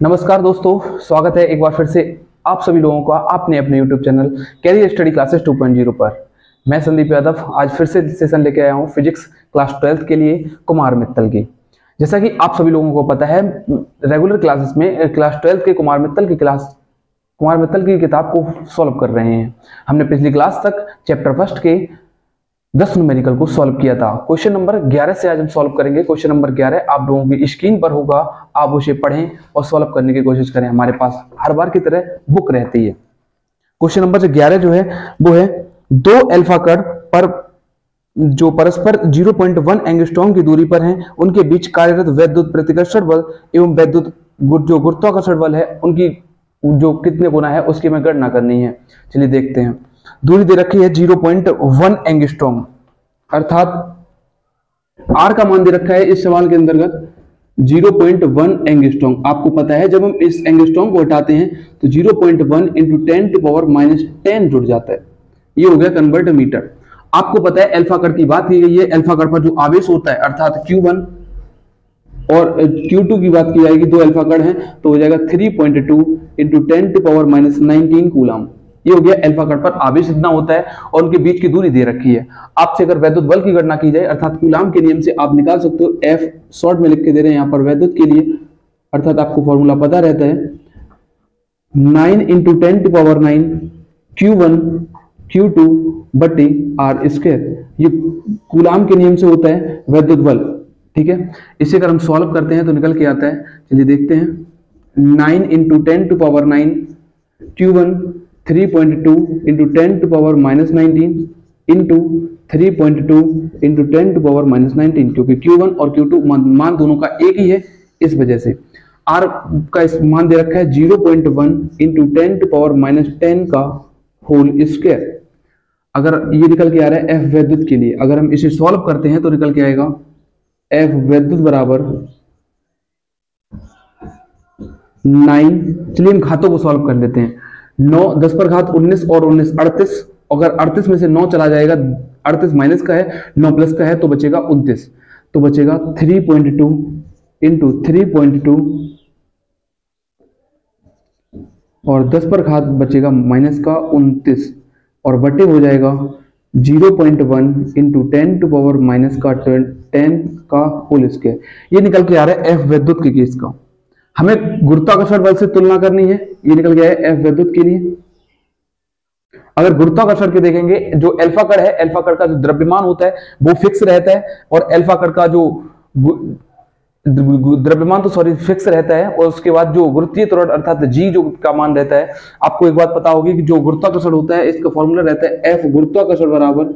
नमस्कार दोस्तों, स्वागत है एक बार फिर से आप सभी लोगों का आपने अपने YouTube channel Career Study Classes 2.0 पर। मैं संदीप यादव, आज फिर से सेशन लेके आया हूँ फिजिक्स क्लास ट्वेल्थ के लिए कुमार मित्तल की। जैसा कि आप सभी लोगों को पता है रेगुलर क्लासेस में क्लास ट्वेल्थ के कुमार मित्तल की क्लास कुमार मित्तल की किताब को सॉल्व कर रहे हैं। हमने पिछली क्लास तक चैप्टर फ़र्स्ट के दस न्यूमेरिकल को सॉल्व किया था। क्वेश्चन नंबर 11 से आज हम सॉल्व करेंगे। क्वेश्चन नंबर 11 आप लोगों की स्क्रीन पर होगा। आप उसे पढ़ें और सॉल्व करने की कोशिश करें। हमारे पास हर बार की तरह बुक रहती है। क्वेश्चन नंबर 11 जो है, वो है दो अल्फ़ा कट पर, जो परस्पर 0.1 एंगस्ट्रॉम की दूरी पर हैं। उनके बीच कार्यरत वैद्युत प्रतिकर्षण बल एवं वैद्युत जो गुरुत्वाकर्षण बल है, उनकी जो कितने गुना है, उसकी हमें गणना करनी है। चलिए देखते हैं। दूरी दे रखी है 0.1 एंगस्ट्रॉम। अर्थात आर का मान दे रखा है इस सवाल के अंतर्गत 0.1 एंगस्ट्रॉम। आपको पता है जब हम इस एंगस्ट्रॉम को हटाते हैं तो 0.1 point one into ten to power minus ten जुड़ जाता है। ये हो गया कन्वर्ट मीटर आपको पता है अल्फ़ा कट की बात की गई है। अल्फ़ा कट पर जो आवेश होता है, अर्थात Q1 और Q2 की बात की जाएगी, दो अल्फ़ा कट हैं तो हो जाएगा 3.2 point two into ten to power minus nineteen coulomb ये हो गया अल्फ़ा कट पर आवेश इतना होता है और उनके बीच की दूरी दे रखी है। आपसे अगर वैद्युत बल की गणना की जाए, अर्थात कूलाम के नियम से आप निकाल सकते हो। एफ़ शॉर्ट में लिख के दे रहे हैं यहाँ पर वैद्युत के लिए। अर्थात आपको फॉर्मूला पता रहता है। Nine into ten to power nine Q one Q two बटे आर स्क्र ये कूलाम के नियम से होता है वैद्युत बल, ठीक है? इसे अगर हम सॉल्व करते हैं तो निकल के आता है। चलिए देखते हैं। Nine into ten to power nine Q one 3.2 point two into ten to power minus nineteen into three point two into ten to power minus nineteen क्योंकि Q1 और Q2 मान दोनों का एक ही है इस वजह से। R का इस, मान दे रखा है 0.1 point one into ten to power minus ten का होल स्क्वायर अगर ये निकल के आ रहा है F वैद्युत के लिए, अगर हम इसे सॉल्व करते हैं तो निकल के आएगा F वैद्युत बराबर नाइन चलिए हम घातों को सॉल्व कर लेते हैं। नौ, दस पर घात उन्नीस और उन्नीस अड़तीस। अगर अड़तीस में से नौ चला जाएगा, अड़तीस माइनस का है, नौ प्लस का है तो बचेगा उनतीस। तो बचेगा three point two into three point two और दस पर घात बचेगा माइनस का उनतीस। और बटे हो जाएगा zero point one into ten to power minus का टेन का होल स्क्वायर ये निकल के आ रहा है एफ़ विद्युत के केस का। हमें गुरुत्वाकर्षण बल से तुलना करनी है। ये निकल गया है एफ़ विद्युत के लिए। अगर गुरुत्वाकर्षण के देखेंगे, जो अल्फ़ा कड़ है अल्फ़ा कड़ का जो द्रव्यमान होता है, वो फिक्स रहता है और अल्फ़ा कड़ का जो द्रव्यमान तो सॉरी फिक्स रहता है और उसके बाद जो गुरुत्वीय त्वरण अर्थात जी जो का मान रहता है, आपको एक बात पता होगी कि जो गुरुत्वाकर्षण होता है, इसका फॉर्मूला रहता है एफ़ गुरुत्वाकर्षण बराबर।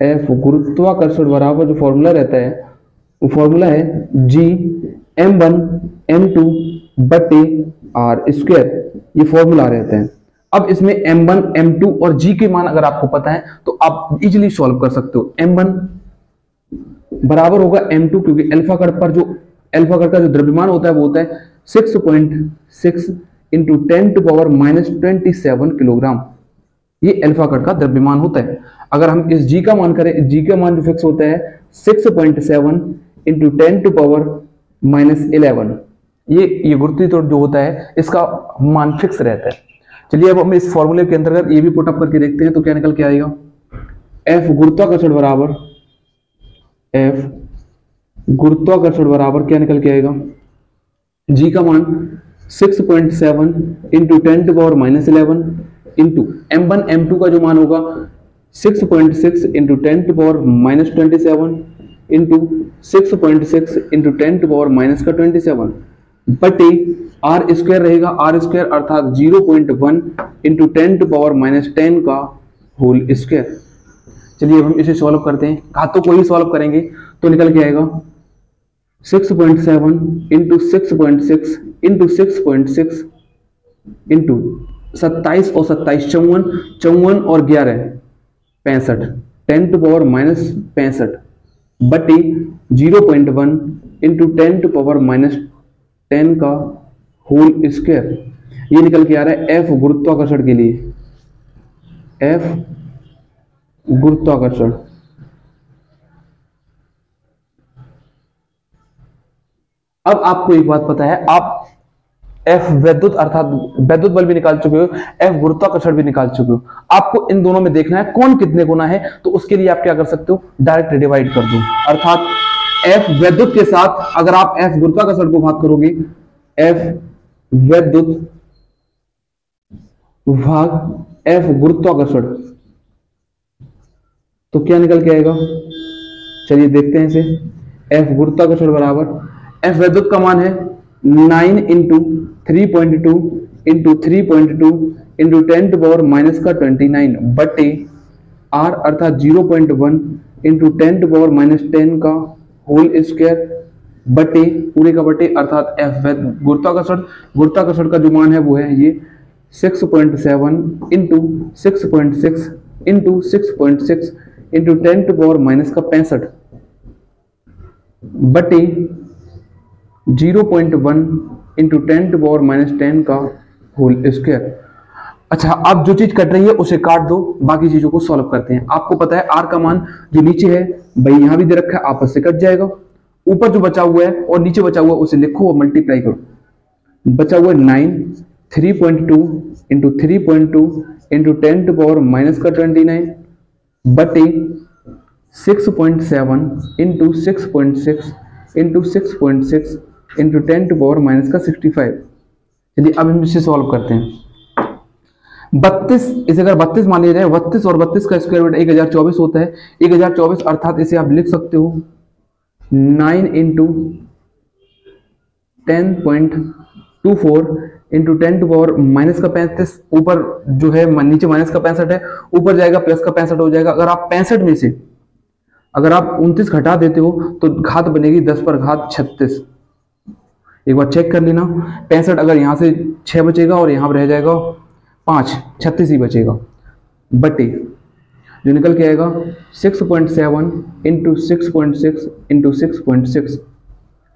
एफ़ गुरुत्वाकर्षण बराबर जो फॉर्मूला रहता है वो फॉर्मूला है G M one M two बटे आर स्क्वेयर ये फॉर्मूला रहते हैं। अब इसमें एम वन एम टू और जी के मान अगर आपको पता है तो आप इजिली सॉल्व कर सकते हो। एम वन बराबर होगा एम टू क्योंकि अल्फ़ा कड़ पर जो अल्फ़ा कड़ का जो द्रव्यमान होता है, वो होता है six point six into ten to power minus twenty seven kilogram ये अल्फ़ा कड़ का द्रव्यमान होता है। अगर हम इस जी का मान करें जी का मान जो फिक्स होता है six point seven into ten to power minus eleven ये ये गुरुत्वीय त्वरण जो होता है, इसका मान फिक्स रहता है। चलिए अब हम इस फॉर्मूले के अंतर्गत ये भी पुटअप करके देखते हैं तो क्या निकल के आएगा? एफ़ गुरुत्वाकर्षण बराबर एफ़ गुरुत्वाकर्षण बराबर क्या निकल के आएगा? जी का मान 6.7 point seven into ten to power minus eleven into M one M two का जो मान होगा 6.6 point six into ten to power minus twenty seven into six point six into ten to power minus का twenty seven बटे R square रहेगा R square अर्थात zero point one into ten to power minus ten का whole square चलिए अब हम इसे solve करते हैं। घातों को ही सॉल्व करेंगे तो निकल के आएगा। Six point seven into six point six into six point six into सत्ताईस और सत्ताईस, चौवन चौवन और ग्यारह, पैंसठ टेन टू पावर माइनस पैंसठ. बटे zero point one into ten to power minus ten का होल स्क्वायर ये निकल के आ रहा है एफ़ गुरुत्वाकर्षण के लिए। एफ़ गुरुत्वाकर्षण। अब आपको एक बात पता है, आप एफ़ वैद्युत अर्थात वैद्युत बल भी निकाल चुके हो एफ़ गुरुत्वाकर्षण भी निकाल चुके हो। आपको इन दोनों में देखना है, कौन कितने गुना है तो उसके लिए आप क्या कर सकते हो डायरेक्ट डिवाइड कर दो। अर्थात एफ़ वैद्युत के साथ अगर आप एफ़ गुरुत्वाकर्षण को भाग करोगे एफ़ वैद्युत भाग एफ़ गुरुत्वाकर्षण। तो क्या निकल के आएगा? चलिए देखते हैं इसे। एफ़ गुरुत्वाकर्षण बराबर। एफ़ वैद्युत का मान है nine into three point two into three point two into ten to power minus का ट्वेंटी नाइन बटे आर अर्थात zero point one into ten to power minus ten का होल स्क्वायर बटे पूरे का बटे अर्थात एफ़ गुरुत्वाकर्षण गुरुत्वाकर्षण का जो मान है वो है ये six point seven into six point six into six point six into ten to power minus का पैंसठ. बटे zero point one into ten to power minus ten का होल स्क्वायर अच्छा अब जो चीज़ कट रही है, उसे काट दो। बाकी चीज़ों को सॉल्व करते हैं। आपको पता है आर का मान जो नीचे है, भाई यहाँ भी दे रखा है, आपस से कट जाएगा। ऊपर जो बचा हुआ है और नीचे बचा हुआ है, उसे लिखो और मल्टीप्लाई करो। बचा हुआ nine three point two into three point two into ten to power minus का ट्वेंटी नाइन बटे six point seven into six point six into six point six into ten to power minus का sixty five चलिए अब हम इसे solve करते हैं। बत्तीस, इसे अगर बत्तीस मान लिया जाए, बत्तीस और बत्तीस का स्क्वायर रूट एक हज़ार चौबीस होता है। एक हज़ार चौबीस अर्थात इसे आप लिख सकते हो। Nine into ten point two four into ten to power minus का पैंतीस, ऊपर जो है नीचे माइनस का पैंसठ है। ऊपर जाएगा प्लस का पैंसठ हो जाएगा। अगर आप पैंसठ में से, अगर आप उनतीस घटा देते हो तो घात बनेगी दस पर घात छत्तीस। एक बार चेक कर लेना। पैंसठ अगर यहाँ से छह बचेगा और यहाँ पर रह जाएगा, पाँच, छत्तीस ही बचेगा। बटे, जो निकल के आएगा six point seven into six point six into six point six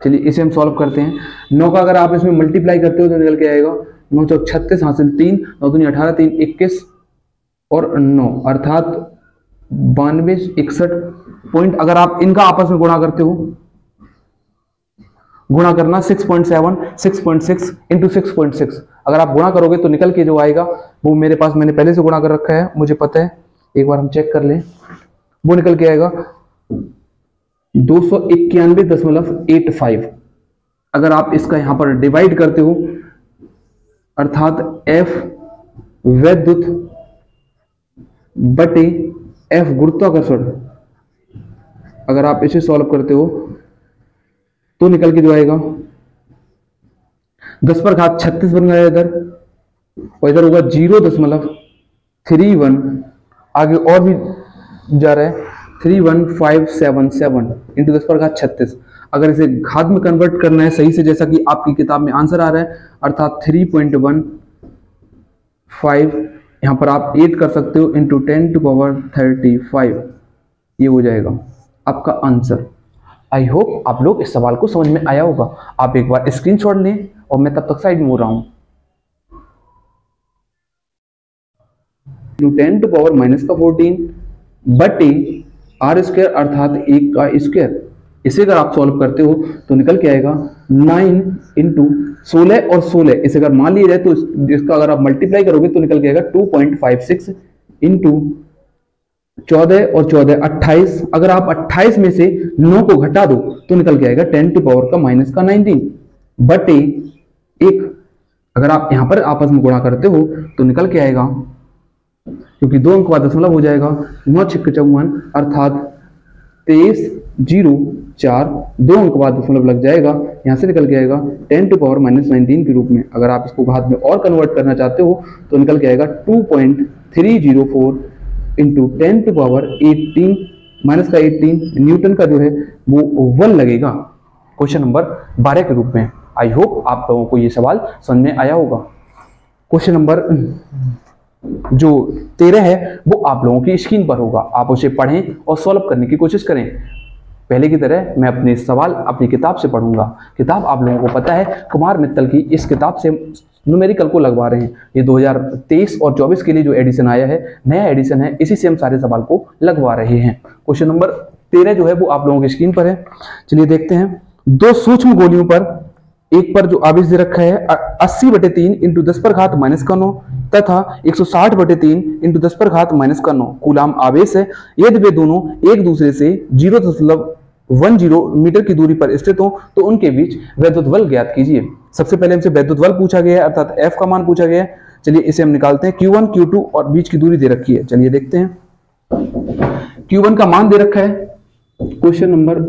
चलिए, इसे हम सॉल्व करते हैं। नौ का अगर आप इसमें मल्टीप्लाई करते हो तो निकल के आएगा, नौ चौक छत्तीस, हासिल तीन, नौ दूनी अठारह, तीन, इक्कीस और नौ। अर्थात बानवे, इकसठ पॉइंट अगर आप इनका आपस में गुणा करते हो गुणा करना 6.7 6.6 इंटू सिक्स अगर आप गुणा करोगे तो निकल के जो आएगा, वो मेरे पास मैंने पहले से गुणा कर रखा है, मुझे पता है। एक बार हम चेक कर लें। वो निकल के आएगा दो अगर आप इसका यहाँ पर डिवाइड करते हो, अर्थात एफ़ वैद्युत बटे एफ़ गुरुत्वाकर्षण। अगर आप इसे सॉल्व करते हो तो निकल के जो आएगा दस पर घात छत्तीस बन गया इधर। और इधर होगा ज़ीरो दशमलव थ्री वन आगे और भी जा रहा है। Three one five seven seven into दस पर घात छत्तीस। अगर इसे घात में कन्वर्ट करना है सही से, जैसा कि आपकी किताब में आंसर आ रहा है, अर्थात थ्री पॉइंट वन फाइव यहाँ पर आप एट कर सकते हो into ten to power thirty five ये हो जाएगा आपका आंसर आई होप आप लोग इस सवाल को समझ में आया होगा। आप एक बार स्क्रीनशॉट लें और मैं तब तक साइड में हो रहा हूँ। टेन टू पावर माइनस का फोर्टीन बटे आर स्क्वायर अर्थात एक का स्क्वायर इसे अगर आप सॉल्व करते हो तो निकल के आएगा नाइन इंटू सोलह और सोलह। इसे अगर मान लिया जाए तो इसका अगर आप मल्टीप्लाई करोगे तो निकल के आएगा two point five six into चौदह और चौदह अट्ठाईस। अगर आप अट्ठाईस में से नौ को घटा दो तो निकल के आएगा टेन टू पावर का माइनस का नाइनटीन बटे एक, अगर आप यहाँ पर आपस में गुणा करते हो तो निकल के आएगा, क्योंकि दो अंक का दशमलव हो जाएगा। नौ छिक्के चौवन, अर्थात तेईस, ज़ीरो, चार, दो अंक बाद दशमलव लग जाएगा, यहाँ से निकल के आएगा ten to power minus nineteen के रूप में। अगर आप इसको घात में और कन्वर्ट करना चाहते हो तो निकल के आएगा two point three zero four into ten to power eighteen minus का एटीन न्यूटन का जो है, वो वन लगेगा। क्वेश्चन नंबर बारह के रूप में। आई होप आप लोगों को ये सवाल समझ में आया होगा। क्वेश्चन नंबर जो तेरह है, वो आप लोगों की स्क्रीन पर होगा। आप उसे पढ़ें और सॉल्व करने की कोशिश करें। पहले की तरह मैं अपने सवाल अपनी किताब से पढ़ूँगा। किताब आप लोगों को पता है, कुमार मित्तल की इस किताब से न्यूमेरिकल को लगवा रहे हैं। ये 2023 और 24 के लिए जो एडिशन आया है, नया एडिशन है, इसी से हम सारे सवाल को लगवा रहे हैं। क्वेश्चन नंबर तेरह जो है, वो आप लोगों की स्क्रीन पर है। चलिए देखते हैं। दो सूक्ष्म गोलियों पर, एक पर जो आवेश दे रखा है अस्सी बटे तीन इंटू दस पर घात माइनस का नौ, तथा 160 बटे तीन इंटू दस पर घात माइनस का नौ। कूलाम आवेश है। यदि वे दोनों एक दूसरे से ज़ीरो दशमलव वन ज़ीरो मीटर की दूरी पर स्थित हो तो उनके बीच वैद्युत बल ज्ञात कीजिए। सबसे पहले हमसे वैद्युत बल पूछा गया है, अर्थात एफ़ का मान पूछा गया है। चलिए इसे हम निकालते हैं। Q1 Q2 और बीच की दूरी दे रखी है। चलिए देखते हैं। Q1 का मान दे रखा है। क्वेश्चन नंबर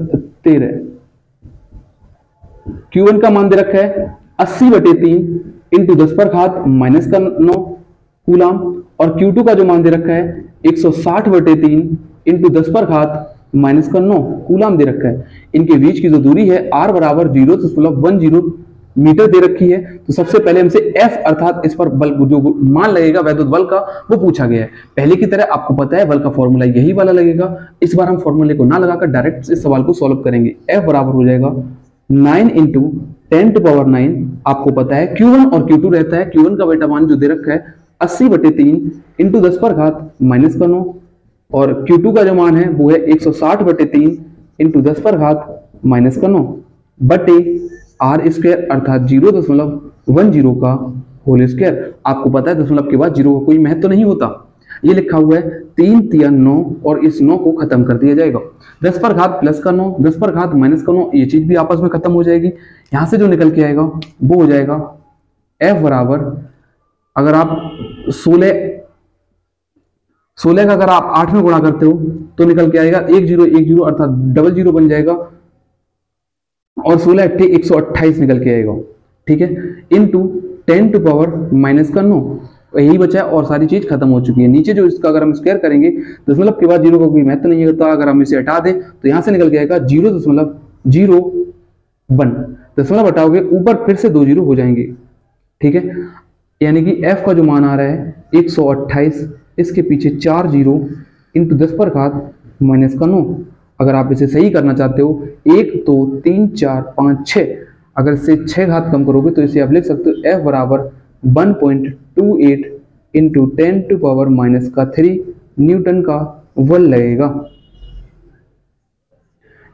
तेरह। Q1 का मान दे रखा है अस्सी बटे तीन इंटू दस पर घात माइनस का नौ कूलाम और Q2 का जो मान दे रखा है 160 बटे तीन इंटू दस पर घात माइनस का नौ कूलाम दे रखा है। इनके बीच की जो दूरी है आर बराबर ज़ीरो दशमलव वन ज़ीरो मीटर दे रखी है तो सबसे पहले हमसे एफ़ अर्थात इस पर बल जो मान लगेगा, वैद्युत बल का, वो पूछा गया है। पहले की तरह आपको पता है, बल का फॉर्मूला यही वाला लगेगा। इस बार हम फॉर्मूले को ना लगाकर डायरेक्ट इस सवाल को सॉल्व करेंगे। F बराबर हो जाएगा nine into ten to power nine आपको पता है Q1 और Q2 रहता है। Q1 का बेटा मान जो दे रखा है, अस्सी बटे तीन इंटू दस पर घात माइनस का नौ और Q2 का जो मान है, वो है 160 बटे तीन इंटू दस पर घात माइनस का नौ बटे आर स्क्वायर अर्थात ज़ीरो दशमलव वन ज़ीरो का होल स्क्वायर आपको पता है दशमलव के बाद ज़ीरो का कोई महत्व तो नहीं होता। ये लिखा हुआ है, तीन तिया नौ और इस नौ को खत्म कर दिया जाएगा। दस पर घात प्लस का नौ, दस पर घात माइनस का नौ, ये चीज़ भी आपस में खत्म हो जाएगी। यहाँ से जो निकल के आएगा, वो हो जाएगा एफ़ बराबर, अगर आप सोलह सोलह का अगर आप आठ में गुणा करते हो तो निकल के आएगा एक ज़ीरो एक ज़ीरो अर्थात डबल ज़ीरो बन जाएगा। और सोलह अट्ठे एक सौ अट्ठाईस निकल के आएगा। ठीक है? Into ten to power minus का नो यही बचा है और सारी चीज़ खत्म हो चुकी है। नीचे जो इसका अगर हम स्क्वायर करेंगे दशमलव के बाद ज़ीरो का कोई महत्व नहीं होता। अगर हम इसे हटा दें तो यहाँ से निकल के आएगा ज़ीरो दशमलव ज़ीरो वन। दशमलव हटाओगे, ऊपर फिर से दो ज़ीरो हो जाएँगे। ठीक है? यानी कि एफ़ का जो मान आ रहा है, एक सौ अट्ठाईस, इसके पीछे चार ज़ीरो इंटू दस पर घात माइनस का नौ अगर आप इसे सही करना चाहते हो, एक, दो, तीन, चार, पाँच छः अगर इसे छः घात कम करोगे तो इसे आप लिख सकते हो एफ़ बराबर one point two eight into ten to power minus का थ्री न्यूटन का वल लगेगा।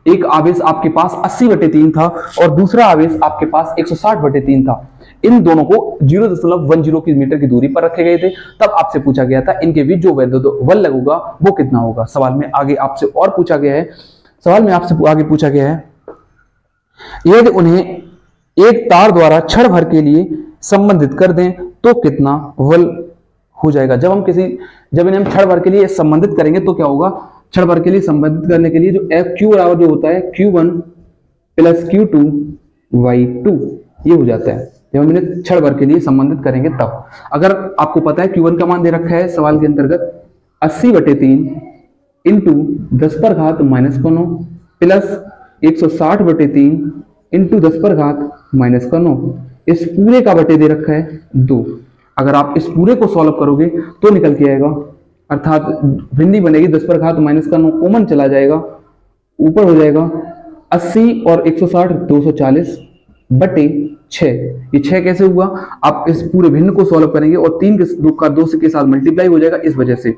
एक आवेश आपके पास 80 बटे तीन था और दूसरा आवेश आपके पास 160 बटे तीन था। इन दोनों को ज़ीरो दशमलव वन ज़ीरो मीटर की दूरी पर रखे गए थे। तब आपसे पूछा गया था, इनके बीच जो वल लगेगा, वो कितना होगा? सवाल में आगे आपसे और पूछा गया है। सवाल में आपसे आगे पूछा गया है, यदि उन्हें एक तार द्वारा क्षण भर के लिए संबंधित कर दें तो कितना वल हो जाएगा? जब हम किसी जब इन्हें हम क्षण भर के लिए संबंधित करेंगे तो क्या होगा? क्षण भर के लिए संबंधित करने के लिए जो एफ़ क्यू बराबर जो होता है Q one plus Q two by two ये हो जाता है। जब हम इन्हें क्षण भर के लिए संबंधित करेंगे तब। अगर आपको पता है क्यू वन का मान दे रखा है सवाल के अंतर्गत, अस्सी बटे तीन इंटू दस पर घात माइनस का नौ प्लस एक सौ साठ बटे तीन इंटू दस पर घात माइनस का नौ इस पूरे का बटे दे रखा है दो। अगर आप इस पूरे को सॉल्व करोगे तो निकल के आएगा अर्थात भिंडी बनेगी, दस पर घात माइनस का नौ कॉमन चला जाएगा, ऊपर हो जाएगा अस्सी और एक सौ साठ, दो सौ चालीस बटे छ ये छह कैसे हुआ? आप इस पूरे भिन्न को सॉल्व करेंगे और तीन के दो का, दो के साथ मल्टीप्लाई हो जाएगा इस वजह से।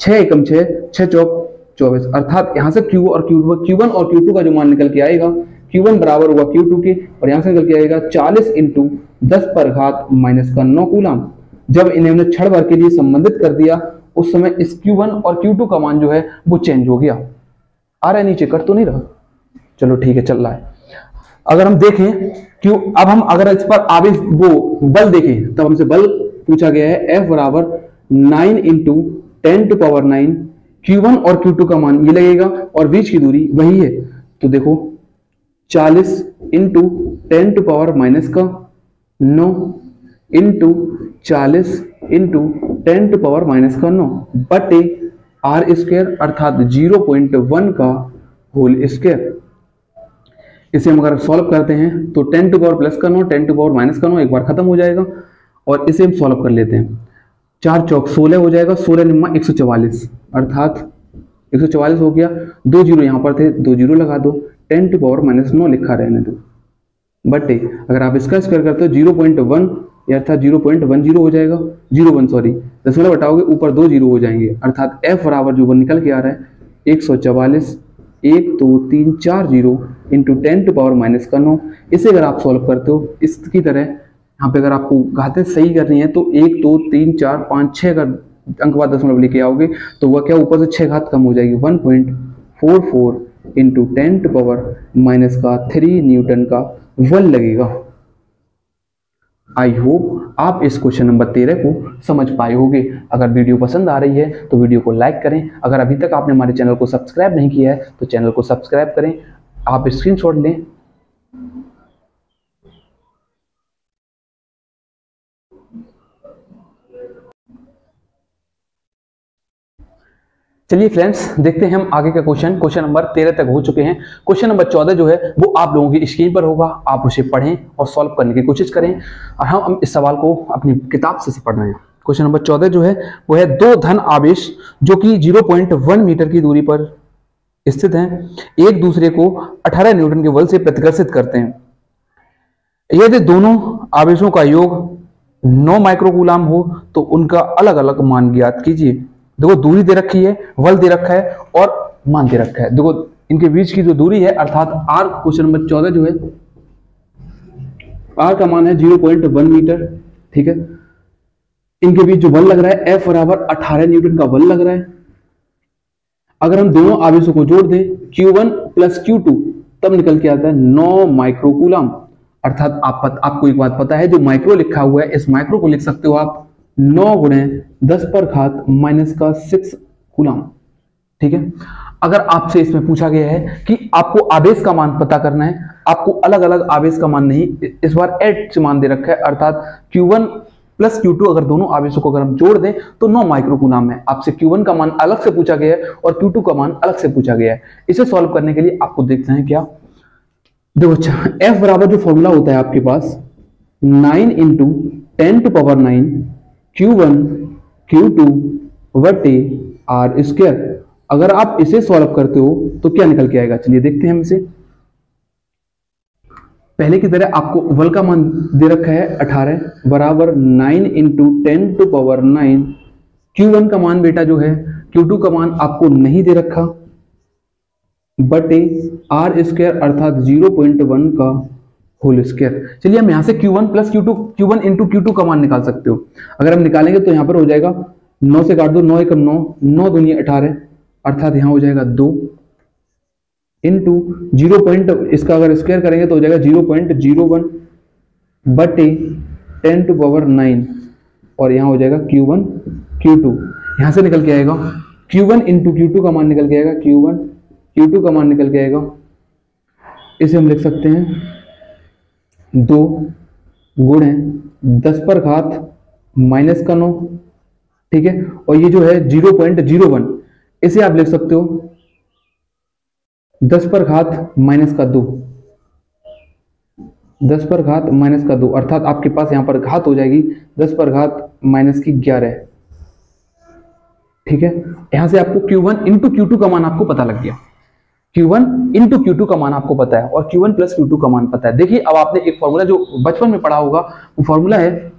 छह एकम छह छह चौक चौबीस। अर्थात यहाँ से क्यू और क्यू क्यू वन और क्यू टू का जो मान निकल के आएगा क्यू वन बराबर होगा क्यू टू के और यहाँ से निकल के आएगा चालीस इंटू दस पर घात माइनस का नौ कूलाम जब इन्हें हमने क्षण भर के लिए संबंधित कर दिया उस समय इस Q1 और Q2 का मान जो है, वो चेंज हो गया। आ रहा है नीचे, कर तो नहीं रहा। चलो ठीक है, चल रहा है। अगर हम देखें, क्यों, अब हम अगर इस पर आवेश वो बल देखें, तब हमसे बल पूछा गया है, F बराबर nine into ten to power nine Q one और क्यू टू का मान ये लगेगा, और बीच की दूरी वही है। तो देखो 40 into ten to power minus का, नौ इंटू चालीस into ten to power minus का नौ, बटे आर स्क्वेयर अर्थात ज़ीरो पॉइंट वन का होल स्क्वेयर इसे हम अगर सॉल्व करते हैं तो टेन टू पावर प्लस का नौ टेन टू पावर माइनस का नौ एक बार खत्म हो जाएगा और इसे हम सॉल्व कर लेते हैं। चार चौक सोलह हो जाएगा, सोलह निम्मा एक सौ चवालीस, अर्थात एक सौ चवालीस हो गया। दो ज़ीरो यहाँ पर थे, दो ज़ीरो लगा दो। टेन टू पावर माइनस नौ लिखा रहने दो। बटे अगर आप इसका स्क्वायर करते हो ज़ीरो पॉइंट वन अर्थात ज़ीरो पॉइंट वन ज़ीरो हो जाएगा। ज़ीरो वन सॉरी दशमलव हटाओगे ऊपर दो ज़ीरो हो जाएँगे। अर्थात एफ़ बराबर जो वन निकल के आ रहा है, एक सौ चवालीस, एक, दो, तीन, चार, zero into ten to power minus का नौ। इसे अगर आप सॉल्व करते हो, इसकी तरह, यहाँ पे अगर आपको घातें सही करनी है तो एक, दो, तीन, चार, पाँच छः अगर अंक बाद दशमलव लेके आओगे तो वह क्या ऊपर से छः घात कम हो जाएगी? One point four four into ten to power minus का थ्री न्यूटन का वन लगेगा। आई होप आप इस क्वेश्चन नंबर तेरह को समझ पाए होंगे। अगर वीडियो पसंद आ रही है तो वीडियो को लाइक करें। अगर अभी तक आपने हमारे चैनल को सब्सक्राइब नहीं किया है तो चैनल को सब्सक्राइब करें। आप स्क्रीनशॉट लें। चलिए फ्रेंड्स देखते हैं हम आगे का क्वेश्चन क्वेश्चन नंबर तेरह तक हो चुके हैं। क्वेश्चन नंबर चौदह जो है, वो आप लोगों की स्क्रीन पर होगा। आप उसे पढ़ें और सॉल्व करने की कोशिश करें। और हम इस सवाल को अपनी किताब से पढ़ रहे हैं। क्वेश्चन नंबर चौदह जो है, वो है दो धन आवेश, जो कि 0.1 मीटर की दूरी पर स्थित हैं। एक दूसरे को 18 न्यूटन के बल से प्रतिकर्षित करते हैं। यदि दोनों आवेशों का योग 9 माइक्रोकूलाम हो तो उनका अलग अलग मान ज्ञात कीजिए। देखो, दूरी दे रखी है, बल दे रखा है और मान दे रखा है। देखो, इनके बीच की जो दूरी है, अर्थात आर क्वेश्चन नंबर चौदह जो है, आर का मान है ज़ीरो पॉइंट वन मीटर, ठीक है? इनके बीच जो बल लग रहा है, एफ़ बराबर अठारह न्यूटन का बल लग रहा है। अगर हम दोनों आवेशों को जोड़ दें Q1 प्लस क्यू तब निकल के आता है नौ माइक्रोकूलम अर्थात आप आपको एक बात पता है, जो माइक्रो लिखा हुआ है, इस माइक्रो को लिख सकते हो आप। नौ गुणे दस पर घात माइनस का सिक्स गुलाम। ठीक है? अगर आपसे इसमें पूछा गया है कि आपको आवेश का मान पता करना है, आपको अलग अलग आवेश का मान नहीं, इस बार एट मान दे रखा है, अर्थात Q1 प्लस Q2 अगर दोनों आवेशों को अगर हम जोड़ दें तो नौ माइक्रोकुलाम है। आपसे Q1 का मान अलग से पूछा गया है और Q2 का मान अलग से पूछा गया है। इसे सॉल्व करने के लिए आपको देखना है क्या? देखो अच्छा एफ़ बराबर जो फॉर्मूला होता है आपके पास nine into ten to power nine Q one Q two वटे आर स्क्र अगर आप इसे सॉल्व करते हो तो क्या निकल के आएगा? चलिए देखते हैं हम इसे। पहले की तरह आपको वल का मान दे रखा है 18 बराबर 9 into ten to power 9 Q1 का मान बेटा जो है Q2 का मान आपको नहीं दे रखा। बटे आर स्क्र अर्थात 0.1 का होल स्क्वायर चलिए हम यहाँ से Q1 plus Q two Q one into Q two का मान निकाल सकते हो। अगर हम निकालेंगे तो यहाँ पर हो जाएगा नौ से काट दो, नौ एकम नौ नौ दुनिया अठारह, अर्थात यहाँ हो जाएगा दो। इंटू ज़ीरो पॉइंट इसका अगर स्क्वायर करेंगे तो हो जाएगा ज़ीरो पॉइंट ज़ीरो वन बटे टेन टू पावर नाइन और यहाँ हो जाएगा क्यू वन क्यू टू यहाँ से निकल के आएगा Q one into Q two का मान निकल के आएगा क्यू वन क्यू टू का मान निकल के आएगा। इसे हम लिख सकते हैं। दो गुणे दस पर घात माइनस का नौ, ठीक है? और ये जो है ज़ीरो पॉइंट ज़ीरो वन, इसे आप लिख सकते हो। दस पर घात माइनस का दो। दस पर घात माइनस का दो, अर्थात आपके पास यहाँ पर घात हो जाएगी। दस पर घात माइनस की ग्यारह, ठीक है? यहाँ से आपको Q1 वन इंटू क्यू का मान आपको पता लग गया। Q1 वन इंटू क्यू का मान आपको पता है और Q1 प्लस क्यू का मान पता है। देखिए, अब आपने एक फॉर्मूला जो बचपन में पढ़ा होगा, वो फॉर्मूला है,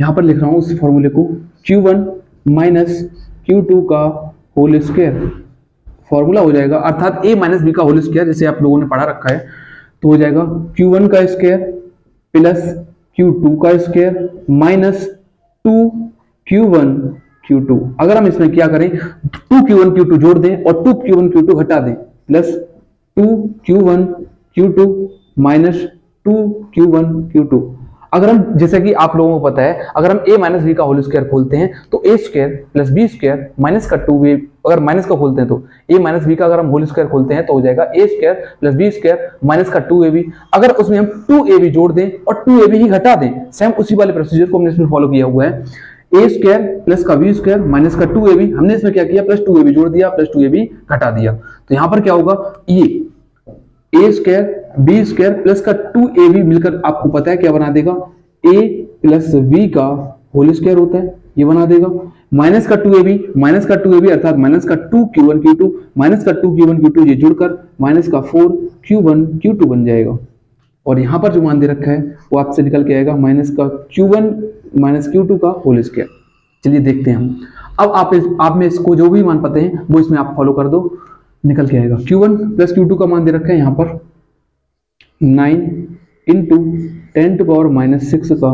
यहाँ पर लिख रहा हूँ उस फॉर्मूले को Q1 वन माइनस क्यू का होल स्क्वायर फॉर्मूला हो जाएगा, अर्थात a माइनस बी का होल स्क्वायर जैसे आप लोगों ने पढ़ा रखा है तो हो जाएगा Q1 का स्क्वायर प्लस Q2 का square minus two Q one Q two अगर हम इसमें क्या करें two Q one Q two जोड़ दें और two Q one Q two हटा दें। Plus two Q one, Q two, minus two Q one, Q two. अगर हम, जैसे कि आप लोगों को पता है, अगर हम a माइनस बी का होल स्क्वायर खोलते हैं तो A square plus B square minus का टू बी अगर माइनस का खोलते हैं तो a माइनस बी का अगर हम होल स्क्वायर खोलते हैं तो हो जाएगा A square plus B square minus का टू ए बी अगर उसमें हम टू ए बी जोड़ दें और टू ए बी ही घटा दें सेम उसी वाले प्रोसीजर को हमने इसमें फॉलो किया हुआ है। ए स्क्वायर प्लस का बी स्क्वायर माइनस का टू ए बी हमने इसमें क्या किया? प्लस टू ए बी जोड़ दिया प्लस टू ए बी घटा दिया। तो यहाँ पर क्या होगा? ये A square B square plus का टू ए बी मिलकर आपको पता है क्या बना देगा? ए प्लस बी का होल स्क्वायर होता है, ये बना देगा। माइनस का टू ए बी माइनस का टू ए बी अर्थात माइनस का two Q one Q two minus का two Q one Q two ये जुड़कर माइनस का four Q one Q two बन जाएगा। और यहाँ पर जो मान दे रखा है, वो आपसे निकल के आएगा। माइनस का Q one minus Q two का होल स्क्वायर। चलिए देखते हैं हम। अब आप इस, आप में इसको जो भी मान पाते हैं, वो इसमें आप फॉलो कर दो। निकल के आएगा। Q1 one plus Q two का मान दे रखा है यहाँ पर। Nine into ten to power minus six का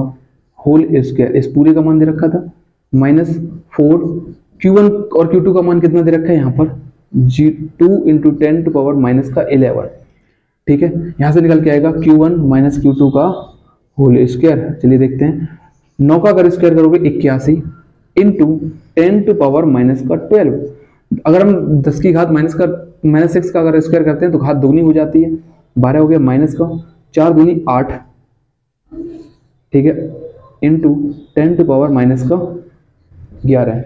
होल स्क्वायर इस पूरे का मान दे रखा था। माइनस फोर क्यू वन और क्यू टू का मान कितना दे रखा है यहाँ पर? जी two into ten to power minus का इलेवन ठीक है? यहाँ से निकल के आएगा Q1 one minus Q two का होल स्क्वायर चलिए देखते हैं। नौ का अगर स्क्वायर करोगे इक्यासी into ten to power minus का ट्वेल्व अगर हम दस की घात माइनस का माइनस सिक्स का अगर स्क्वायर करते हैं तो घात दोगुनी हो जाती है। बारह हो गया माइनस का, चार दूनी आठ। ठीक है? Into ten to power minus का ग्यारह।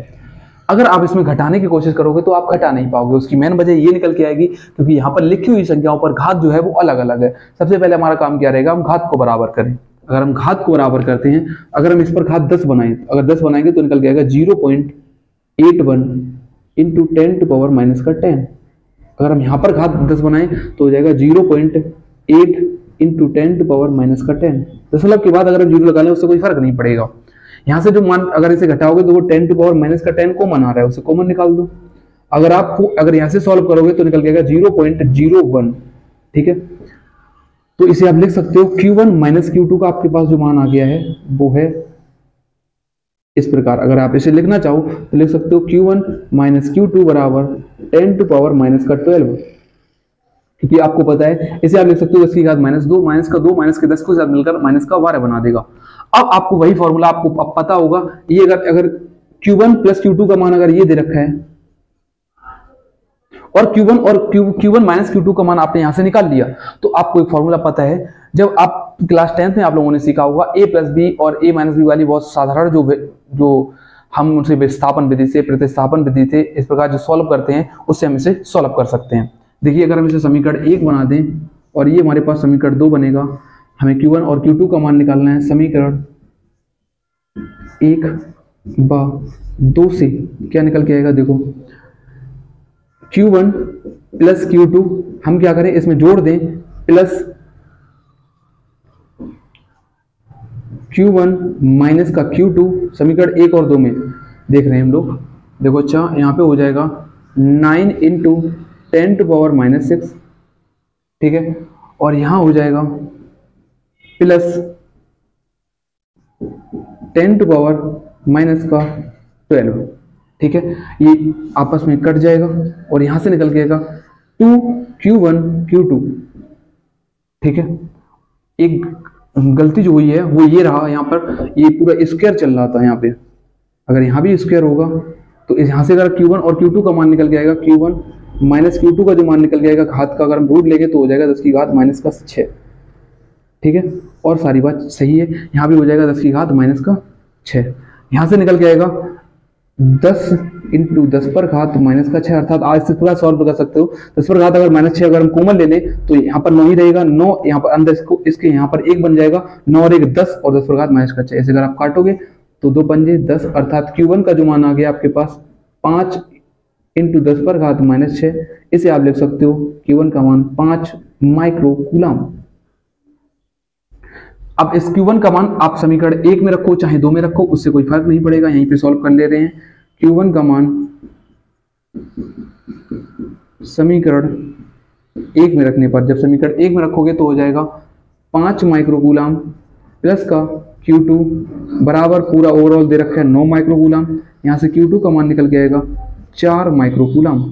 अगर आप इसमें घटाने की कोशिश करोगे तो आप घटा नहीं पाओगे। उसकी मेन वजह ये निकल के आएगी, क्योंकि यहाँ पर लिखी हुई संख्याओं पर घात जो है वो अलग अलग है। सबसे पहले हमारा काम क्या रहेगा? हम घात को बराबर करें। अगर हम घात को बराबर करते हैं, अगर हम इस पर घात दस बनाए, अगर दस बनाएँगे तो निकल के आएगा zero point eight one into ten to power minus का टेन। अगर हम यहाँ पर घात दस बनाए तो हो जाएगा zero point eight into ten to power minus का टेन। दशमलव के बाद अगर हम ज़ीरो लगा लें, उससे कोई फ़र्क नहीं पड़ेगा। यहाँ से जो मान, अगर इसे घटाओगे तो वो टेन टू पावर माइनस का टेन कॉमन आ रहा है, उसे कॉमन निकाल दो। अगर आपको, अगर यहाँ से सॉल्व करोगे तो निकल जाएगा ज़ीरो पॉइंट ज़ीरो वन। ठीक है? तो इसे आप लिख सकते हो Q1 वन माइनस क्यू का आपके पास जो मान आ गया है, वो है इस प्रकार। अगर आप इसे लिखना चाहो तो लिख सकते हो Q1 वन माइनस क्यू बराबर टेन टू पावर माइनस का ट्वेल्व क्योंकि आपको पता है, इसे आप लिख सकते हो दस की माइनस दो माइनस का दो माइनस के दस को साथ मिलकर माइनस का बारह बना देगा। अब आपको वही फॉर्मूला आपको पता होगा, ये अगर अगर Q1 वन प्लस क्यू का मान अगर ये दे रखा है और Q1 और Q Q1 माइनस क्यू का मान आपने यहाँ से निकाल लिया। तो आपको एक फॉर्मूला पता है, जब आप क्लास टेंथ में आप लोगों ने सीखा होगा ए प्लस बी और ए माइनस बी वाली बहुत साधारण जो जो हम उनसे विस्थापन विधि से, प्रतिस्थापन विधि से इस प्रकार जो सॉल्व करते हैं, उससे हम इसे सॉल्व कर सकते हैं। देखिए, अगर हम इसे समीकरण एक बना दें और ये हमारे पास समीकरण दो बनेगा, हमें Q1 और Q2 का मान निकालना है। समीकरण एक ब दो से क्या निकल के आएगा? देखो Q1 वन प्लस क्यू हम क्या करें? इसमें जोड़ दें प्लस Q1 वन माइनस का Q2 समीकरण एक और दो में देख रहे हैं हम लोग। देखो अच्छा यहाँ पे हो जाएगा nine into ten to power minus six ठीक है? और यहाँ हो जाएगा plus ten to power minus का ट्वेल्व ठीक है? ये आपस में कट जाएगा और यहाँ से निकल के आएगा two Q one, Q two. ठीक है? एक गलती जो हुई है, वो ये रहा यहाँ पर, ये पूरा स्क्वायर चल रहा था यहाँ पे। अगर यहाँ भी स्क्वायर होगा तो यहाँ से अगर Q1 और Q2 का मान निकल के आएगा Q1 माइनस क्यू का जो मान निकल जाएगा घात का अगर हम रूट लेंगे तो हो जाएगा दस की घात माइनस का छः। ठीक है? और सारी बात सही है, यहाँ भी हो जाएगा दस की घात माइनस का छः। यहाँ से निकल के आएगा दस इंटू दस पर घात माइनस का छः अर्थात आज से पूरा सॉल्व कर सकते हो। दस पर घात अगर माइनस छः अगर हम कॉमन ले लें तो यहाँ पर नौ ही रहेगा। नौ यहाँ पर अंदर इसको, इसके यहाँ पर एक बन जाएगा। नौ और एक दस और दस पर घात माइनस का छः ऐसे अगर आप काटोगे तो दो पंजे दस, अर्थात क्यू का जो मान आ गया आपके पास, पाँच इंटू दस पर घात माइनस छः इसे आप लिख सकते हो क्यू का मान पाँच माइक्रो कूलम अब इस Q1 का मान आप समीकरण एक में रखो, चाहे दो में रखो, उससे कोई फ़र्क नहीं पड़ेगा, यहीं पे सॉल्व कर ले रहे हैं। क्यू वन का मान समीकरण एक में रखने पर, जब समीकरण एक में रखोगे तो हो जाएगा पाँच माइक्रोकूलाम प्लस का Q2 बराबर पूरा ओवरऑल दे रखा है नौ माइक्रोकूलाम यहाँ से Q2 का मान निकल के आएगा चार माइक्रोकूलम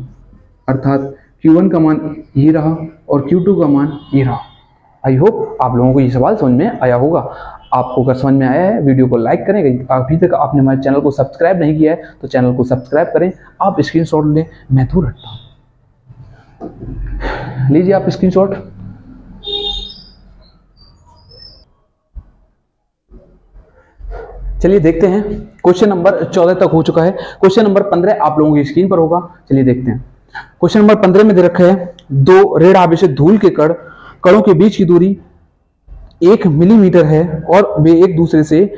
अर्थात Q1 का मान ये रहा और Q2 का मान ये रहा। आई होप आप लोगों को ये सवाल समझ में आया होगा। आपको अगर समझ में आया है, वीडियो को लाइक करें। अभी तक आपने हमारे चैनल को सब्सक्राइब नहीं किया है तो चैनल को सब्सक्राइब करें। आप स्क्रीन लें, मैं दूर हटता हूँ। लीजिए आप स्क्रीन चलिए देखते हैं। क्वेश्चन नंबर चौदह तक हो चुका है। क्वेश्चन नंबर पंद्रह आप लोगों की स्क्रीन पर होगा। चलिए देखते हैं। क्वेश्चन नंबर पंद्रह में दे रखा है, दो रेड आवेशित धूल के कण कणों के बीच की दूरी एक मिलीमीटर है और वे एक दूसरे से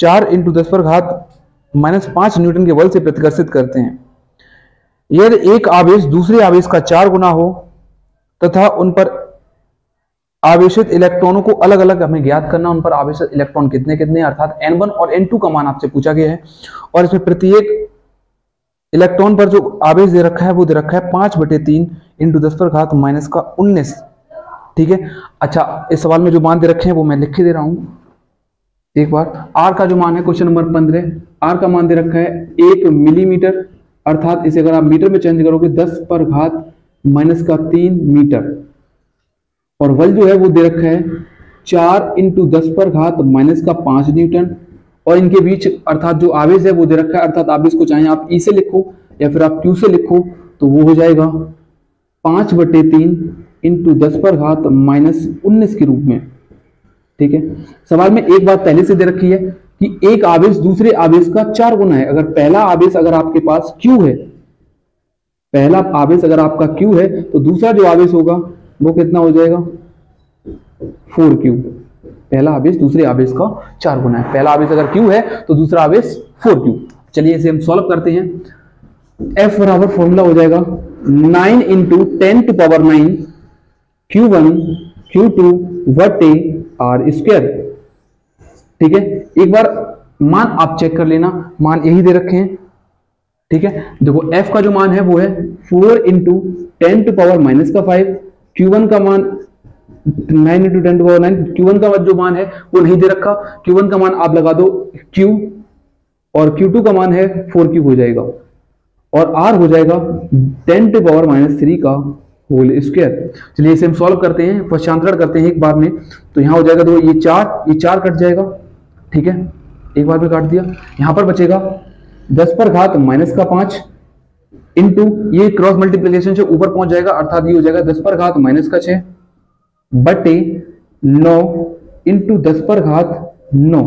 चार इंटू दस पर घात माइनस पाँच न्यूटन के बल से प्रतिकर्षित करते हैं। यदि एक आवेश दूसरे आवेश का चार गुना हो तथा उन पर आवेशित इलेक्ट्रॉनों को अलग अलग हमें ज्ञात करना, उन पर आवेशित इलेक्ट्रॉन कितने कितने अर्थात N1 और N2 का मान आपसे पूछा गया है और इसमें प्रत्येक इलेक्ट्रॉन पर जो आवेश दे रखा है, वो दे रखा है पाँच बटे तीन इंटू दस पर घात माइनस का उन्नीस। ठीक है? अच्छा इस सवाल में जो मान दे रखे हैं वो मैं लिख के दे रहा हूँ। एक बार आर का जो मान है क्वेश्चन नंबर पंद्रह आर का मान दे रखा है एक मिलीमीटर अर्थात इसे अगर आप मीटर में चेंज करोगे, दस पर घात माइनस का तीन मीटर। और वल जो है वो दे रखा है चार इंटू दस पर घात माइनस का पाँच न्यूटन। और इनके बीच, अर्थात जो आवेश है वो दे रखा है, अर्थात आप इसको चाहें आप ई से लिखो या फिर आप क्यू से लिखो तो वो हो जाएगा पाँच बटे तीन इंटू दस पर घात माइनस उन्नीस के रूप में। ठीक है? सवाल में एक बात पहले से दे रखी है कि एक आवेश दूसरे आवेश का चार गुना है। अगर पहला आवेश अगर आपके पास क्यू है, पहला आवेश अगर आपका क्यू है तो दूसरा जो आवेश होगा, वो कितना हो जाएगा? फोर क्यू पहला आवेश दूसरे आवेश का चार गुना है। पहला आवेश अगर क्यू है तो दूसरा आवेश फोर क्यू चलिए इसे हम सॉल्व करते हैं। एफ़ बराबर फॉर्मूला हो जाएगा nine into ten to power nine Q one Q two what R square ठीक है? एक बार मान आप चेक कर लेना। मान यही दे रखे हैं। ठीक है? देखो, f का जो मान है वो है four into ten to power minus का फाइव क्यू वन का मान nine into ten to power nine Q one का जो मान है वो नहीं दे रखा। क्यू वन का मान आप लगा दो q और क्यू टू का मान है फोर क्यू हो जाएगा। और r हो जाएगा ten to power minus three का। होल स्क्वायर चलिए इसे हम सॉल्व करते हैं पश्चांतरण करते हैं एक बार में। तो यहाँ हो जाएगा तो ये चार ये चार कट जाएगा। ठीक है? एक बार में काट दिया। यहाँ पर बचेगा। दस पर घात माइनस का पाँच इंटू ये क्रॉस मल्टीप्लीकेशन से ऊपर पहुँच जाएगा, अर्थात ये हो जाएगा दस पर घात माइनस का छह बटे नौ इंटू दस पर घात नौ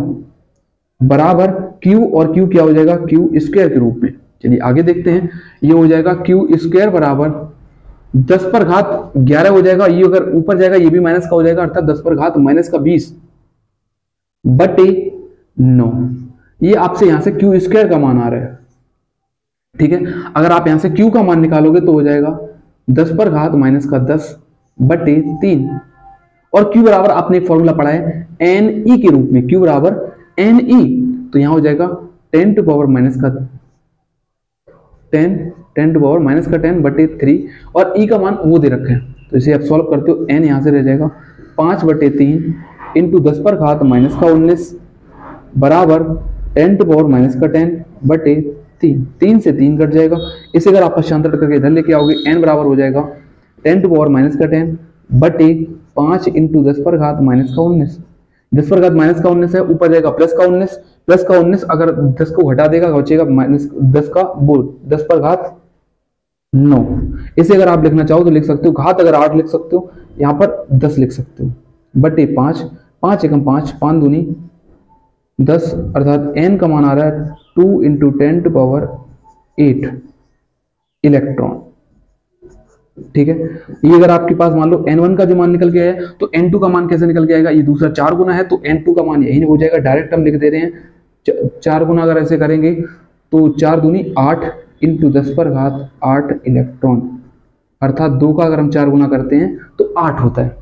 बराबर क्यू और क्यू क्या हो जाएगा? क्यू स्क्वायर के रूप में। चलिए आगे देखते हैं। ये हो जाएगा क्यू स्क्वायर बराबर दस पर घात ग्यारह हो जाएगा, ये अगर ऊपर जाएगा, ये भी माइनस का हो जाएगा, अर्थात दस पर घात माइनस का बीस। बटे नौ ये आपसे यहाँ से क्यू स्क्वायर का मान आ रहा है। ठीक है? अगर आप यहाँ से क्यू का मान निकालोगे तो हो जाएगा दस पर घात माइनस का दस बटे तीन। और क्यू बराबर आपने एक फॉर्मूला पढ़ा है एन ई के रूप में क्यू बराबर एन ई तो यहाँ हो जाएगा टेन टू पावर माइनस का ten ten to power minus का टेन, बटे थ्री, और ई का मान वो दे रखे हैं। तो इसे आप सॉल्व करते हो एन यहाँ से रह जाएगा। पाँच बटे तीन इंटू दस पर घात माइनस का उन्नीस, बराबर टेन टू पावर माइनस का टेन, बटे तीन। तीन से तीन कट जाएगा। इसे अगर आप पश्चांतर करके इधर लेके आओगे एन बराबर हो जाएगा। टेन टू पावर माइनस का टेन, बटे पाँच इंटू दस पर घात माइनस का उन्नीस। दस पर घात माइनस का उन्नीस है, ऊपर जाएगा प्लस का उन्नीस। प्लस का उन्नीस अगर दस को घटा देगा बचेगा माइनस दस का बोल, दस पर घात नौ इसे अगर आप लिखना चाहो तो लिख सकते हो। घात अगर आठ लिख सकते हो, यहाँ पर दस लिख सकते हो। बटे पाँच पाँच एकम पाँच पाँच दूनी दस, अर्थात एन का मान आ रहा है two into ten to power eight electron ठीक है? ये अगर आपके पास मान लो एन वन का जो मान निकल के आया तो एन टू का मान कैसे निकल के आएगा? ये दूसरा चार गुना है तो एन टू का मान यही हो जाएगा। डायरेक्ट हम लिख दे रहे हैं। चार गुना अगर ऐसे करेंगे तो चार दूनी आठ इंटू दस पर घात आठ इलेक्ट्रॉन अर्थात दो का अगर हम चार गुना करते हैं तो आठ होता है।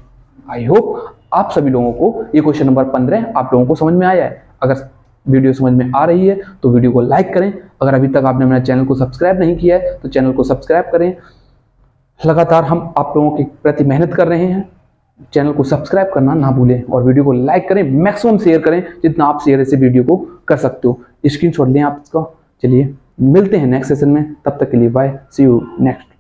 आई होप आप सभी लोगों को ये क्वेश्चन नंबर पंद्रह आप लोगों को समझ में आया है। अगर वीडियो समझ में आ रही है तो वीडियो को लाइक करें। अगर अभी तक आपने मेरा चैनल को सब्सक्राइब नहीं किया है तो चैनल को सब्सक्राइब करें। लगातार हम आप लोगों के प्रति मेहनत कर रहे हैं। चैनल को सब्सक्राइब करना ना भूलें और वीडियो को लाइक करें। मैक्सिमम शेयर करें जितना आप शेयर ऐसे वीडियो को कर सकते हो। स्क्रीन लें आप इसका। चलिए। मिलते हैं नेक्स्ट सेशन में तब तक के लिए बाय सी यू नेक्स्ट